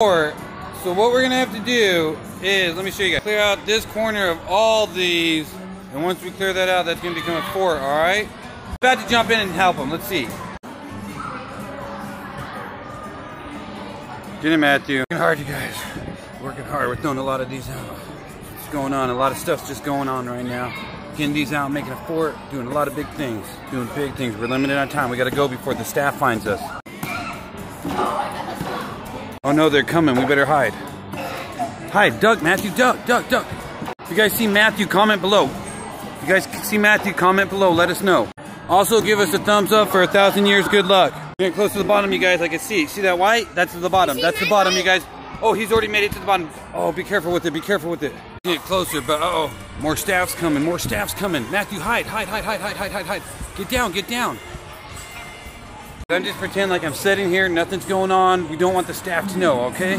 So what we're gonna have to do is, let me show you guys. Clear out this corner of all these, and once we clear that out, that's gonna become a fort, all right? About to jump in and help him, let's see. Get in, Matthew. Working hard, you guys. Working hard. We're throwing a lot of these out. What's going on? A lot of stuff's just going on right now. Getting these out, making a fort, doing a lot of big things. Doing big things. We're limited on time. We gotta go before the staff finds us. Oh no, they're coming. We better hide. Hide. Duck, Matthew. Duck, duck, duck. If you guys see Matthew, comment below. If you guys see Matthew, comment below. Let us know. Also, give us a thumbs up for a thousand years. Good luck. Getting close to the bottom, you guys. I can see. See that white? That's the bottom. That's the bottom, you guys. Oh, he's already made it to the bottom. Oh, be careful with it. Be careful with it. Get closer, but uh oh More staff's coming. More staff's coming. Matthew, hide. Hide, hide, hide, hide, hide, hide, hide. Get down. Get down. I'm just pretend like I'm sitting here, nothing's going on. We don't want the staff to know, okay?